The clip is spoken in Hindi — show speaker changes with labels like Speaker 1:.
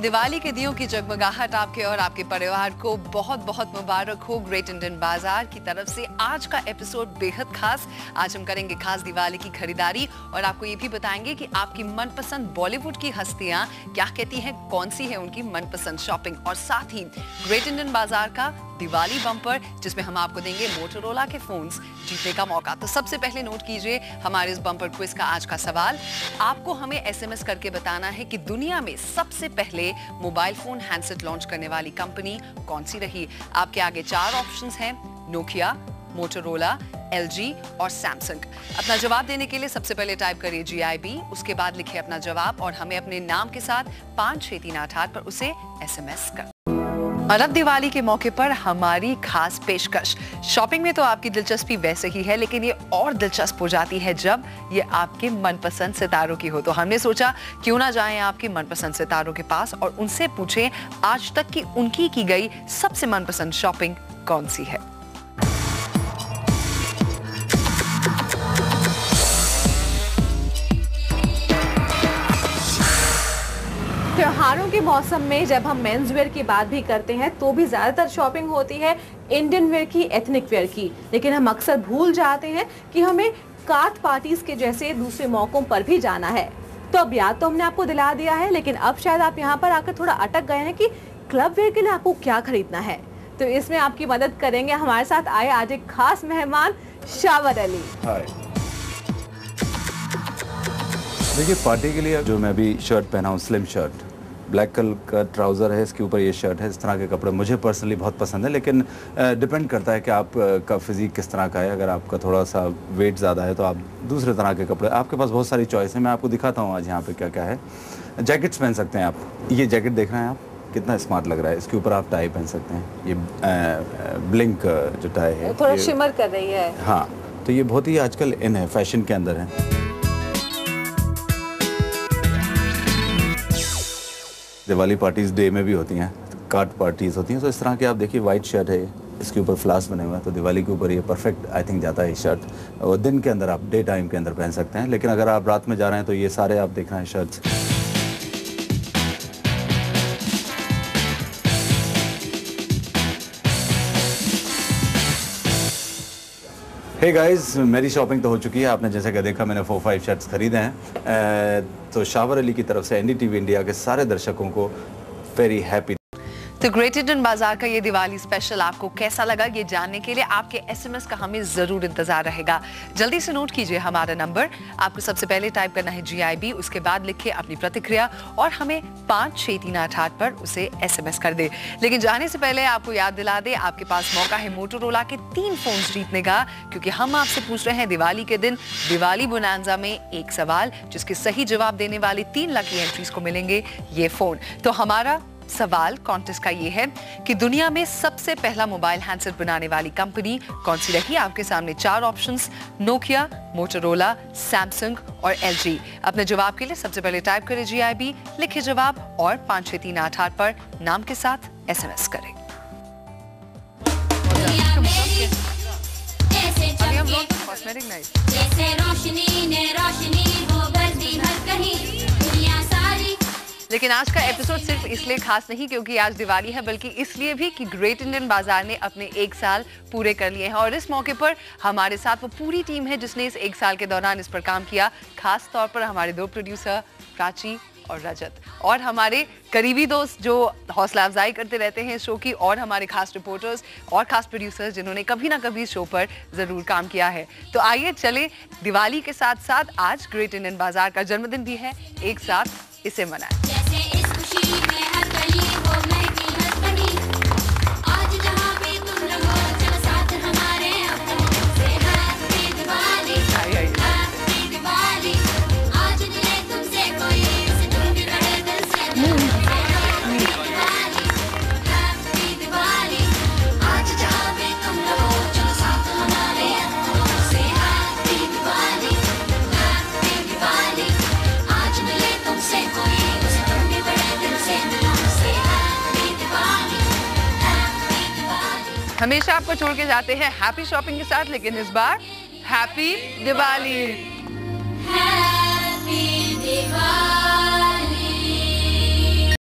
Speaker 1: दिवाली के दियों की जगमगाहट आपके और आपके परिवार को बहुत बहुत मुबारक हो। ग्रेट इंडियन बाज़ार की तरफ़ से आज का एपिसोड बेहद खास। आज हम करेंगे खास दिवाली की खरीदारी और आपको ये भी बताएँगे कि आपकी मनपसंद बॉलीवुड की हस्तियाँ क्या कहती हैं, कौन सी है उनकी मनपसंद शॉपिंग। और साथ ही ग्रेट इंडियन बाज़ार का दिवाली बम्पर जिसमें हम आपको देंगे मोटोरोला के फोन्स जीतने का मौका। तो सबसे पहले नोट कीजिए हमारे इस बम्पर क्विज का आज का सवाल। आपको हमें एसएमएस करके बताना है कि दुनिया में सबसे पहले मोबाइल फ़ोन हैंडसेट लॉन्च करने वाली कंपनी कौन सी रही? आपके आगे चार ऑप्शन हैं नोकिया मोटोरोला एल और सैमसंग अपना जवाब देने के लिए सबसे पहले टाइप करिए GIB उसके बाद लिखिए अपना जवाब और हमें अपने नाम के साथ पाँच छह तीन आठ आठ पर उसे एसएमएस कर। और अब दिवाली के मौके पर हमारी खास पेशकश। शॉपिंग में तो आपकी दिलचस्पी वैसे ही है, लेकिन ये और दिलचस्प हो जाती है जब ये आपके मनपसंद सितारों की हो। तो हमने सोचा, क्यों ना जाएँ आपके मनपसंद सितारों के पास और उनसे पूछें, आज तक की उनकी की गई सबसे मनपसंद शॉपिंग कौन सी है?
Speaker 2: त्योहारों के मौसम में जब हम मेंस वेयर की बात भी करते हैं तो भी ज़्यादातर शॉपिंग होती है इंडियन वेयर की एथनिक वेयर की। लेकिन हम अक्सर भूल जाते हैं कि हमें काट पार्टीज़ के जैसे दूसरे मौकों पर भी जाना है। तो अब याद तो हमने आपको दिला दिया है, लेकिन अब शायद आप यहाँ पर आकर थोड़ा अटक गए हैं कि क्लब वेयर के लिए आपको क्या खरीदना है। तो इसमें आपकी मदद करेंगे हमारे साथ आए आज एक खास मेहमान, शावर अली।
Speaker 3: देखिए पार्टी के लिए जो मैं भी शर्ट पहना हूँ स्लिम शर्ट ब्लैक कलर का ट्राउज़र है इसके ऊपर ये शर्ट है इस तरह के कपड़े मुझे पर्सनली बहुत पसंद है लेकिन डिपेंड करता है कि आप का फिज़िक किस तरह का है। अगर आपका थोड़ा सा वेट ज़्यादा है तो आप दूसरे तरह के कपड़े आपके पास बहुत सारी चॉइस है मैं आपको दिखाता हूँ आज यहाँ पर क्या क्या है। जैकेट्स पहन सकते हैं आप। ये जैकेट देख रहे हैं आप? कितना स्मार्ट लग रहा है। इसके ऊपर आप टाई पहन सकते हैं। ये ब्लिंक जो टाई है
Speaker 2: थोड़ा शिमर कर रही है।
Speaker 3: हाँ तो ये बहुत ही आजकल इन है फ़ैशन के अंदर है। दिवाली पार्टीज़ डे में भी होती हैं कार्ड पार्टीज़ होती हैं। तो इस तरह के आप देखिए वाइट शर्ट है, इसके ऊपर फ्लास बने हुए हैं तो दिवाली के ऊपर ये परफेक्ट आई थिंक जाता है शर्ट और दिन के अंदर आप डे टाइम के अंदर पहन सकते हैं, लेकिन अगर आप रात में जा रहे हैं तो ये सारे आप देख रहे हैं शर्ट्स हे गाइस मेरी शॉपिंग तो हो चुकी है। आपने जैसे कि देखा, मैंने फोर फाइव शर्ट्स खरीदे हैं। तो शावर अली की तरफ़ से एनडीटीवी इंडिया के सारे दर्शकों को वेरी हैप्पी
Speaker 1: तो ग्रेट इंडियन बाज़ार का ये दिवाली स्पेशल आपको कैसा लगा ये जानने के लिए आपके एसएमएस का हमें ज़रूर इंतज़ार रहेगा। जल्दी से नोट कीजिए हमारा नंबर आपको सबसे पहले टाइप करना है जीआईबी उसके बाद लिखिए अपनी प्रतिक्रिया और हमें पाँच छह तीन आठ आठ पर उसे एसएमएस कर दे। लेकिन जाने से पहले आपको याद दिला दे, आपके पास मौका है मोटोरोला के तीन फ़ोन जीतने का, क्योंकि हम आपसे पूछ रहे हैं दिवाली के दिन दिवाली बुनाजा में एक सवाल, जिसके सही जवाब देने वाले तीन लकी एंट्रीज को मिलेंगे ये फ़ोन तो हमारा सवाल कॉन्टेस्ट का ये है कि दुनिया में सबसे पहला मोबाइल हैंडसेट बनाने वाली कंपनी कौन सी रही? आपके सामने चार ऑप्शंस नोकिया मोटोरोला सैमसंग और एलजी अपने जवाब के लिए सबसे पहले टाइप करें बी लिखे जवाब और पाँच छह तीन आठ आठ पर नाम के साथ एस एम एस करें। जैसे रोशनी ने रोशनी बजती हर कहीं। लेकिन आज का एपिसोड सिर्फ़ इसलिए खास नहीं क्योंकि आज दिवाली है, बल्कि इसलिए भी कि ग्रेट इंडियन बाज़ार ने अपने एक साल पूरे कर लिए हैं। और इस मौके पर हमारे साथ वो पूरी टीम है जिसने इस एक साल के दौरान इस पर काम किया। खास तौर पर हमारे दो प्रोड्यूसर प्राची और रजत। और हमारे करीबी दोस्त जो हौसला अफजाई करते रहते हैं शो की, और हमारे खास रिपोर्टर्स और खास प्रोड्यूसर्स जिन्होंने कभी ना कभी शो पर ज़रूर काम किया है। तो आइए चले दिवाली के साथ साथ आज ग्रेट इंडियन बाज़ार का जन्मदिन भी है। एक साथ इसे मनाएँ। She हमेशा आपको छोड़ के जाते हैं हैप्पी शॉपिंग के साथ, लेकिन इस बार हैप्पी दिवाली।